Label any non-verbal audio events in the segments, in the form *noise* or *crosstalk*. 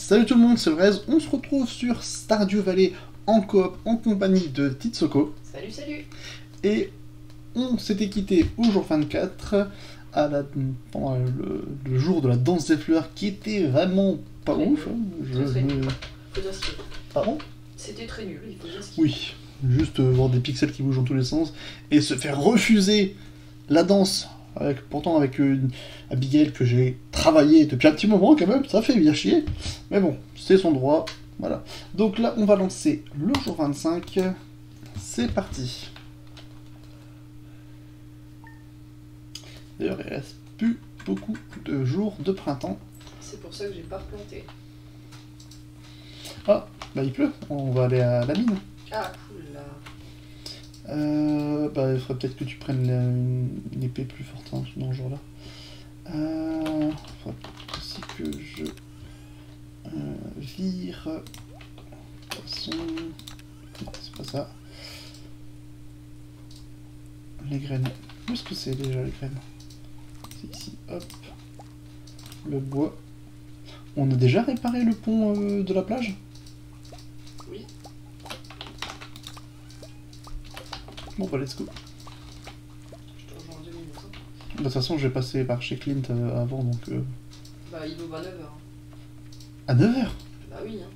Salut tout le monde, c'est Vrez. On se retrouve sur Stardew Valley en coop en compagnie de Titsoko. Salut, salut Et on s'était quitté au jour 24 à la, pendant le, le jour de la danse des fleurs qui était vraiment pas Très ouf. hein. Je- Très, très nul. je- Faut dire ce qu'il y a. Pardon? C'était très nul, il faut dire ce. Oui, juste euh, voir des pixels qui bougent dans tous les sens et se faire refuser la danse. Avec, pourtant avec une Abigail que j'ai travaillé depuis un petit moment quand même, ça fait bien chier. Mais bon, c'est son droit. Voilà. Donc là, on va lancer le jour 25. C'est parti. D'ailleurs, il reste plus beaucoup de jours de printemps. C'est pour ça que j'ai pas replanté. Bah il pleut, on va aller à la mine. Ah, cool là. Euh, bah, il faudrait peut-être que tu prennes une, épée plus forte hein, dans ce jour-là. Euh, faudrait aussi que je euh, vire. Non, c'est pas ça. Les graines. Où est-ce que c'est déjà les graines? C'est ici, hop. Le bois. On a déjà réparé le pont euh, de la plage Oui. Let's go. De toute façon, je vais passer par chez Clint euh, avant, donc... euh, Bah, il ouvre à 9h. À 9h Bah oui, hein.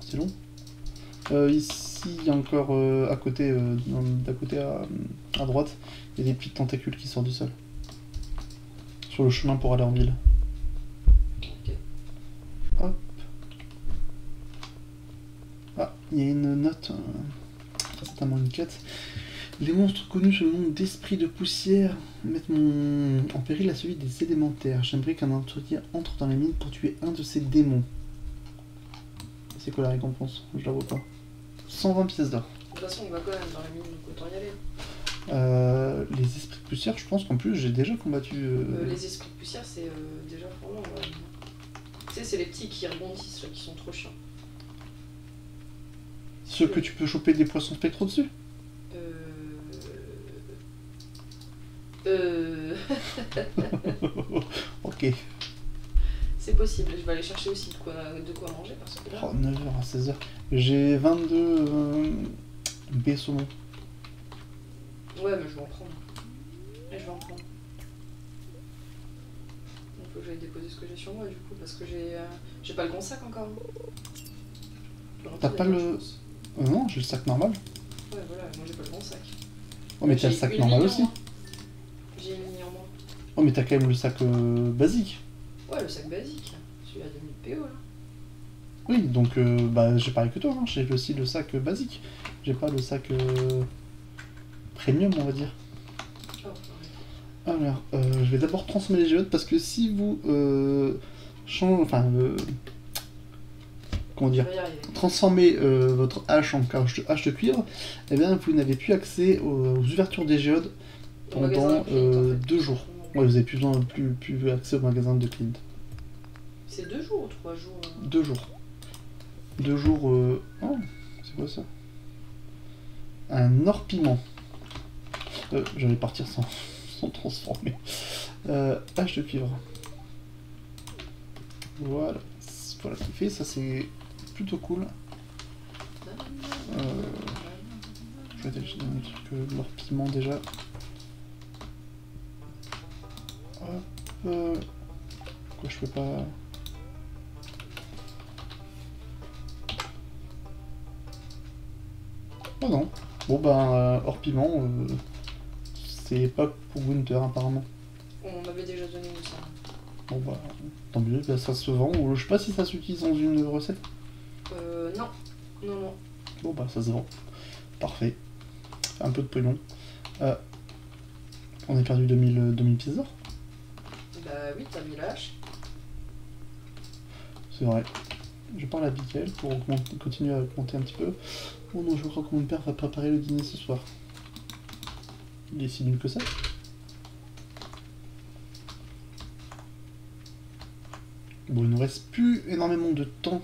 C'est long. Euh, ici, il y a encore euh, à côté, euh, d'à côté à, à droite, il y a des petites tentacules qui sortent du sol. Sur le chemin pour aller en ville. Ok. Hop. Ah, il y a une note, certainement une quête. Les monstres connus sous le nom d'esprits de poussière mettent mon... en péril la survie des élémentaires. J'aimerais qu'un entretien entre dans les mines pour tuer un de ces démons. C'est quoi la récompense? Je la vois pas. 120 pièces d'or. De toute façon, on va quand même dans la mine, donc autant y aller. Euh, les esprits de poussière, je pense qu'en plus j'ai déjà combattu. euh, Euh, les esprits de poussière, c'est déjà vraiment. ouais. Tu sais, c'est les petits qui rebondissent, là, qui sont trop chiants. Ceux que tu peux choper des poissons spectraux dessus? Euh. *laughs* *laughs* Ok. c'est possible, je vais aller chercher aussi de quoi, de quoi manger parce que là. Oh, 9h à 16h. J'ai 22 euh, baies saumon. Ouais, mais je vais en prendre. Et je vais en prendre. Il faut que j'aille déposer ce que j'ai sur moi du coup, parce que j'ai euh, j'ai pas le bon sac encore. T'as pas le-. Euh, non, j'ai le sac normal. Ouais, voilà, moi j'ai pas le bon sac. Oh, mais t'as le sac normal aussi. moins. J'ai une ligne en moins. Oh, mais t'as quand même le sac euh, basique. Ouais, le sac basique, celui à 2000 PO là. Oui, donc euh, bah, j'ai pareil que toi. hein. J'ai aussi le sac euh, basique. J'ai pas le sac euh, premium, on va dire. Oh. Alors, euh, je vais d'abord transformer les géodes parce que si vous changez, enfin, comment dire, transformez votre hache en hache de, hache de cuivre, eh bien, vous n'avez plus accès aux, aux ouvertures des géodes pendant en fait. deux jours. Ouais, vous avez plus, besoin- plus, plus accès au magasin de Clint. C'est deux jours ou trois jours euh Deux jours. Deux jours. Euh... Oh, c'est quoi ça? Un or piment. Euh, J'allais partir sans, *laughs* sans transformer. Euh, hache de cuivre. Voilà. Voilà ce qu'il fait. Ça, c'est plutôt cool. Euh, Je vais déjà donner des trucs. Euh, l'or piment déjà. Euh, Pourquoi je peux pas. Oh non. Bon ben, euh, hors piment, euh, c'est pas pour Gunther apparemment. On m'avait déjà donné une ça. Bon bah, tant mieux, bah, ça se vend. Je sais pas si ça s'utilise dans une recette. Euh, non. Non, non. Bon bah, ça se vend. Parfait. Un peu de prudent. Euh, on a perdu 2000, euh, 2000 pièces d'or. Bah oui, t'as mis la hache. C'est vrai. Je parle à Bickel pour continuer à augmenter un petit peu. Oh non, je crois que mon père va préparer le dîner ce soir. Il est si nul que ça. Bon, il nous reste plus énormément de temps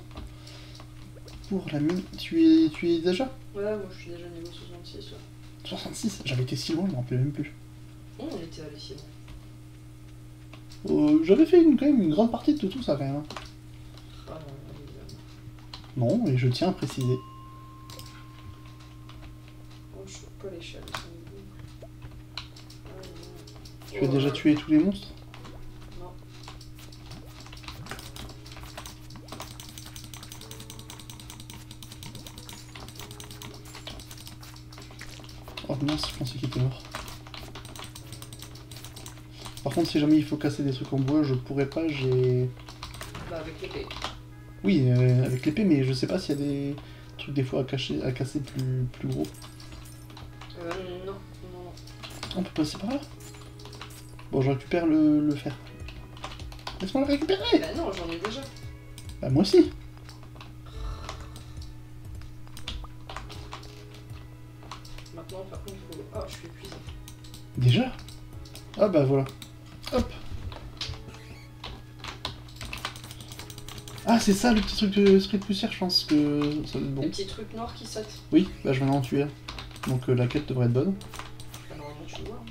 pour la mine. Tu es, tu es déjà? Ouais, moi je suis déjà niveau 66. là. 66 J'avais été si loin, je m'en rappelais même plus. Oh, on était allé si loin. Euh, J'avais fait une, quand même une grande partie de tout ça quand même. hein. Non, et je tiens à préciser. Tu as déjà tué tous les monstres? Non. Oh mince, je pensais qu'il était mort. Par contre, si jamais il faut casser des trucs en bois, je pourrais pas, j'ai... Bah, avec l'épée. Oui, euh, avec l'épée, mais je sais pas s'il y a des trucs des fois à, cacher, à casser plus, plus gros. Euh, non, non, non. On peut passer par là? Bon, je récupère le, le fer. Laisse-moi le récupérer Bah, non, j'en ai déjà. Bah moi aussi Maintenant, par contre, il faut. Oh, je suis épuisé. Déjà? Ah bah voilà. Hop Ah c'est ça le petit truc de spray de poussière, je pense que ça doit être bon. petits trucs noirs qui sautent. Oui, bah je viens d'en tuer. Donc euh, la quête devrait être bonne. Bah, normalement, tu le vois.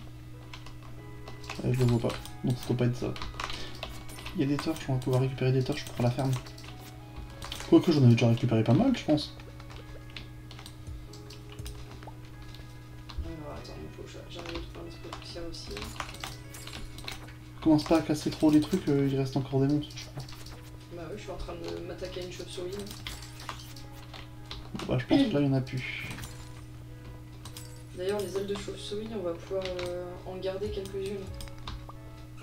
hein. Je le vois pas. Donc ça doit pas être ça. Il y a des torches, on va pouvoir récupérer des torches pour la ferme. Quoique j'en avais déjà récupéré pas mal, je pense. Commence pas à casser trop les trucs, euh, il reste encore des monstres, je crois. Bah, oui, je suis en train de m'attaquer à une chauve-souris. bah je pense que là il y en a plus. D'ailleurs, les ailes de chauve-souris, on va pouvoir euh, en garder quelques-unes.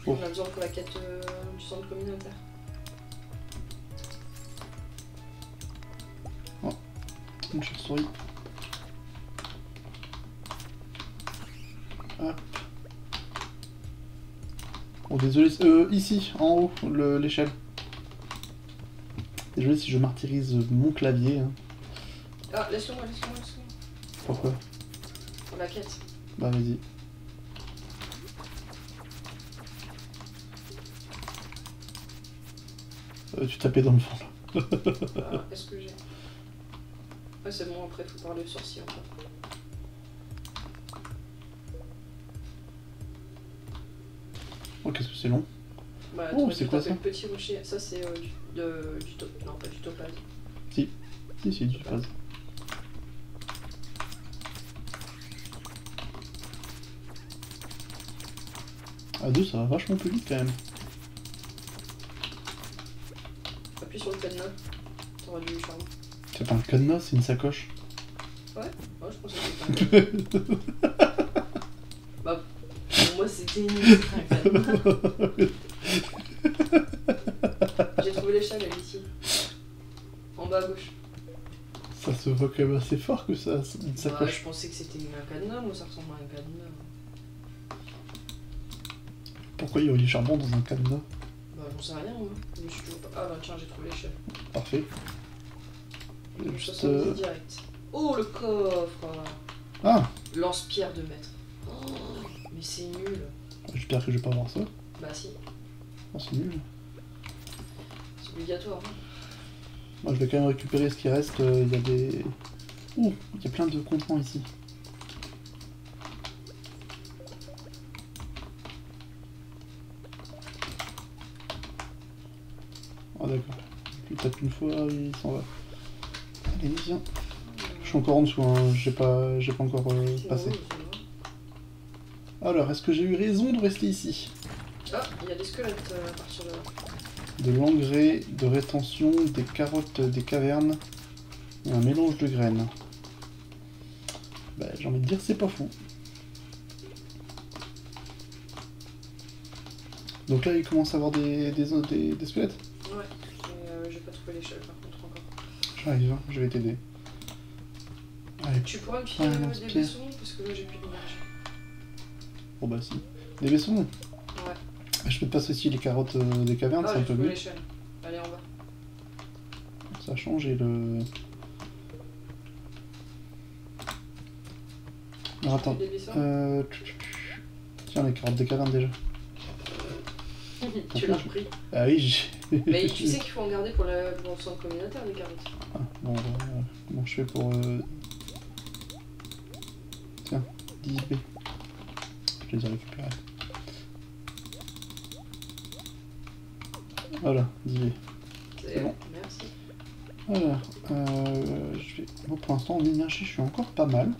Oh. On a besoin pour la quête euh, du centre communautaire. Une chauve-souris. Hop. Oh désolé, euh, ici, en haut, le- l'échelle. Désolé si je martyrise mon clavier. hein. Ah, laisse-le moi, laisse-le moi, laisse-le moi. Pourquoi? Pour la quête. Bah vas-y. Euh, tu tapais dans le fond là. Ah, Est-ce que j'ai? Ouais, c'est bon, après, faut parler au sorcier encore. Oh qu'est-ce que c'est long. Bah, Oh, c'est quoi ça petit rocher. Ça, c'est euh, du, de- du top. Non, pas du topaz. Si si du phase. À deux ça va vachement plus vite quand même. Appuie sur le cadenas. T'auras du charme. C'est pas un cadenas, c'est une sacoche. Ouais, je pensais que c'était un cadenas. bah, pour moi, c'était cadenas. *laughs* J'ai trouvé l'échelle, elle est ici. En bas à gauche. Ça se voit quand même assez fort que ça, une je pensais que c'était un cadenas, moi ça ressemble à un cadenas. Pourquoi il y aurait du charbon dans un cadenas Bah, j'en sais rien, moi. Je me suis toujours pas... Ah, bah, tiens, j'ai trouvé l'échelle. Parfait. Donc, Juste, 70 euh, direct. Oh, le coffre Ah Lance-pierre de maître. Oh, mais c'est nul. J'espère que je vais pas voir ça. Bah, si, Oh, c'est nul. c'est obligatoire. hein. Moi je vais quand même récupérer ce qui reste. euh, Il y a des. Ouh, il y a plein de contenants ici. Ah d'accord. Tu tapes une fois, il s'en va. Allez, viens. Je suis encore en dessous, hein. j'ai pas, pas encore euh, passé. Alors, est-ce que j'ai eu raison de rester ici. Ah, il y a des squelettes euh, à partir de là. De l'engrais, de rétention, des carottes des cavernes et un mélange de graines. Bah, j'ai envie de dire, c'est pas fou. Donc là, il commence à avoir des, des, des, des squelettes. Ouais, mais euh, j'ai pas trouvé l'échelle par contre encore. J'arrive, hein, je vais t'aider. Tu pourras me filer Ah, euh, des vaisseaux parce que là j'ai plus d'énergie. Bon bah si. Des vaisseaux Ouais. Je peux te passer aussi les carottes euh, des cavernes, c'est un peu mieux. Allez en bas. Ça change et le... Attends. Euh... Tiens, les carottes des cavernes déjà. *laughs* tu l'as repris. Ah oui, j'ai... Mais *laughs* tu sais qu'il faut en garder pour, la, pour le centre communautaire, les carottes. Ah, bon, bah, comment je fais pour... euh, Tiens, 10 B. Je les ai récupérés. Voilà, 10 B. C'est bon. Merci. Alors, euh, je vais... bon, pour l'instant, en énergie, je suis encore pas mal.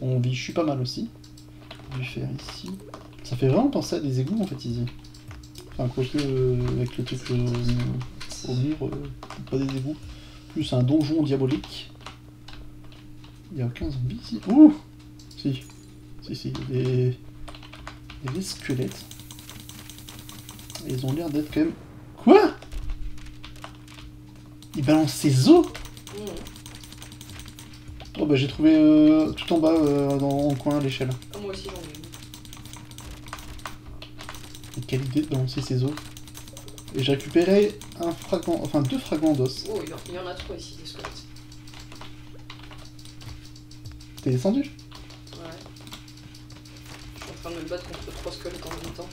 En vie, je suis pas mal aussi. Je vais faire ici. Ça fait vraiment penser à des égouts, en fait, ici. Enfin, quoique, euh, avec le truc euh, au mur, euh, pas des égouts. Plus un donjon diabolique. Il n'y a aucun zombie ici. Ouh Si. Si, si, il des squelettes. Et Ils ont l'air d'être quand même... Quoi? Il balance ses os? Mmh. Oh bah j'ai trouvé euh, tout en bas euh, dans le coin l'échelle. Ah, moi aussi j'en ai une. Quelle idée de balancer ses os. Et j'ai récupéré un fragment, enfin deux fragments d'os. Oh, il y en- il y en a trop ici, des squelettes. T'es descendu? De me battre contre trois squelettes en même temps.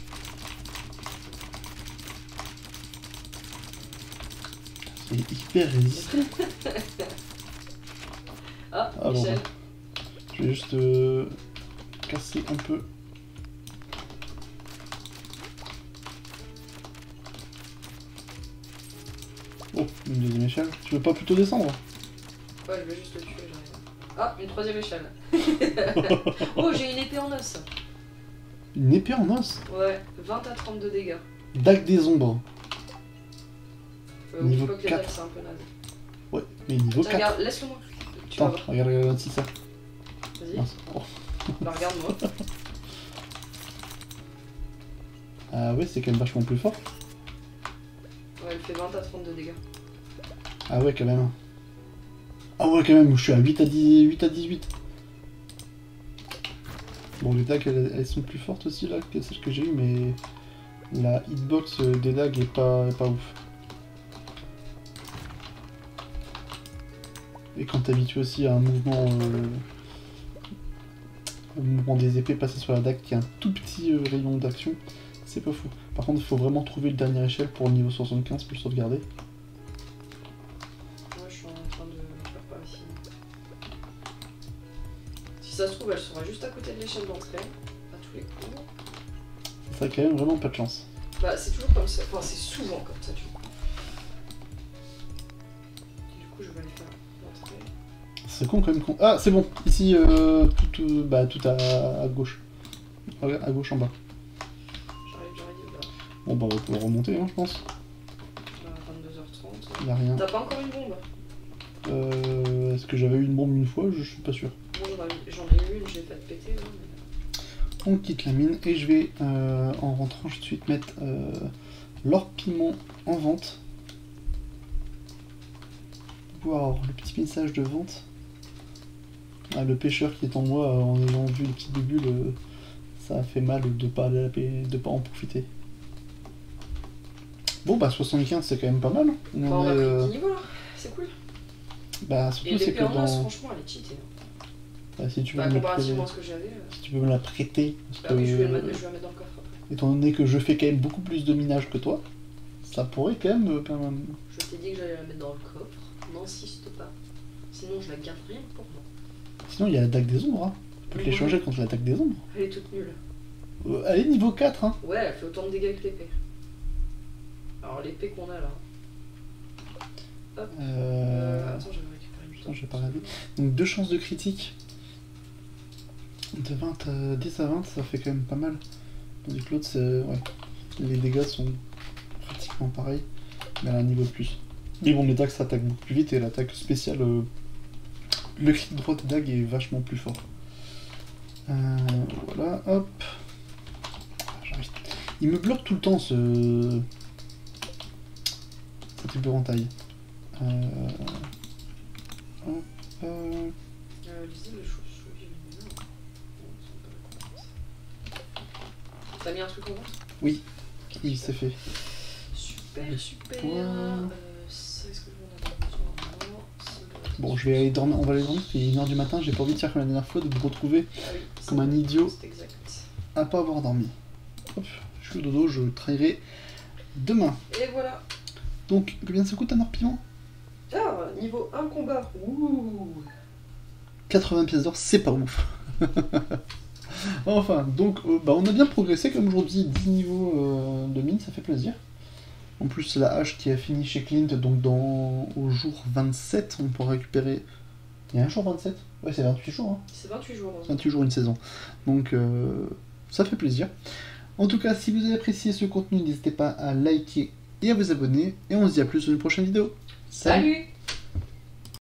C'est hyper résistant. *laughs* Ah, Ah, bon, Michel. Je vais juste euh, casser un peu. Oh, une deuxième échelle. Tu veux pas plutôt descendre? Ouais, je vais juste le tuer, j'arrive. Ah, une troisième échelle. *laughs* *laughs* oh, j'ai une épée en os. Une épée en os Ouais, 20 à 32 dégâts. Dague des ombres. Euh, Niveau oublie pas que les 4. dagues, c'est un peu naze. Ouais, mais niveau Tiens, 4. regarde, laisse-le moi. Tu vas Attends, voir. regarde, regarde si ça. Vas-y. Oh. *laughs* bah, regarde-moi. *laughs* Ah ouais, c'est quand même vachement plus fort. Ouais, elle fait 20 à 32 dégâts. Ah ouais, quand même. Ah ouais, quand même, je suis à 8 à, 10, 8 à 18. Bon, les dagues, elles, sont plus fortes aussi, là, que celles que j'ai eues, mais la hitbox euh, des dagues est pas, est pas ouf. Et quand t'es habitué aussi à un mouvement... euh, un mouvement des épées passer sur la dague qui a un tout petit euh, rayon d'action, c'est pas fou. Par contre, il faut vraiment trouver le dernier échelle pour le niveau 75 pour le sauvegarder. L'échelle d'entrée. À tous les coups. Ça a quand même vraiment pas de chance. Bah, c'est toujours comme ça. Enfin, c'est souvent comme ça, du coup. Du coup, je vais aller faire l'entrée. C'est con quand même con. Ah, c'est bon. Ici, euh, tout, euh, bah, tout à, à gauche. Regarde, À gauche en bas. J'arrive, j'arrive, là. Bon, bah, on va pouvoir remonter, hein, je pense. Là, 22h30. Y a rien. T'as pas encore une bombe? Euh, Est-ce que j'avais eu une bombe une fois? Je suis pas sûr. Eu une, j'ai fait péter. Mais... On quitte la mine et je vais, euh, en rentrant, tout de suite mettre euh, l'or piment en vente. Avoir le petit message de vente. Ah, le pêcheur qui est en moi, euh, en ayant vu le petit début, le- ça a fait mal de pas, de pas en profiter. Bon, bah 75 c'est quand même pas mal. En on a est, pris euh, 10 niveaux là, c'est cool. bah surtout c'est que dans... franchement, elle est cheatée. hein. Bah, si tu veux me la comparativement à prêter, ce que j'avais. euh, si tu peux me la prêter, parce Bah oui, je vais, que- mettre, je vais la mettre dans le coffre après. étant donné que je fais quand même beaucoup plus de minage que toi, ça pourrait quand même, euh, quand même Je t'ai dit que j'allais la mettre dans le coffre. N'insiste pas. Sinon, je la garde rien pour moi. Sinon, il y a l'attaque des ombres. Hein. Tu peux te Ouais. l'échanger contre l'attaque des ombres. Elle est toute nulle. Euh, elle est niveau 4. Hein. Ouais, elle fait autant de dégâts que l'épée. Alors, l'épée qu'on a là. Euh... Euh, attends, j'avais récupéré une Attends, j'ai pas regardé. Donc, deux chances de critique. De 20 à 10 à 20, ça fait quand même pas mal. Tandis que l'autre, c'est. Ouais. Les dégâts sont pratiquement pareils, mais à un niveau de plus. Mais bon, les dagues s'attaquent beaucoup plus vite et l'attaque spéciale. euh, Le clic droit de dague est vachement plus fort. Euh, voilà, hop. Ah. Il me bloque tout le temps ce. Épouvantail. Euh... Hop. euh, Euh, lisez les choses. j'ai mis là. Bon, c'est pas la T'as mis un truc en vente Oui, oui, c'est fait. Super, super. Euh, que je Bon, je vais aller dormir, on va aller dormir, qu'il est 1h du matin, j'ai pas envie de faire comme la dernière fois, de me retrouver Ah oui, comme un idiot exact. à pas avoir dormi. Hop, je suis au dodo, je travaillerai demain. Et voilà. Donc, combien ça coûte un piment Ah, niveau 1 combat. Ouh. 80 pièces d'or, c'est pas ouf. *laughs* *laughs* enfin, donc, euh, bah, on a bien progressé, comme aujourd'hui, 10 niveaux euh, de mine, ça fait plaisir. En plus, c'est la hache qui a fini chez Clint, donc dans... au jour 27, on pourra récupérer. Il y a un jour 27 Ouais, c'est 28 jours. Hein. C'est 28 jours. hein. 28 jours une saison. Donc euh, ça fait plaisir. En tout cas, si vous avez apprécié ce contenu, n'hésitez pas à liker et à vous abonner. Et on se dit à plus dans une prochaine vidéo. Salut